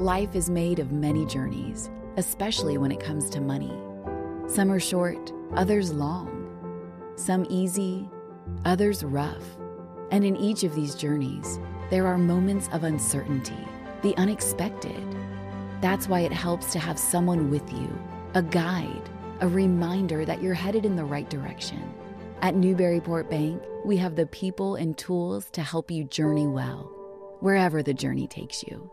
Life is made of many journeys, especially when it comes to money. Some are short, others long. Some easy, others rough. And in each of these journeys, there are moments of uncertainty, the unexpected. That's why it helps to have someone with you, a guide, a reminder that you're headed in the right direction. At Newburyport Bank, we have the people and tools to help you journey well, wherever the journey takes you.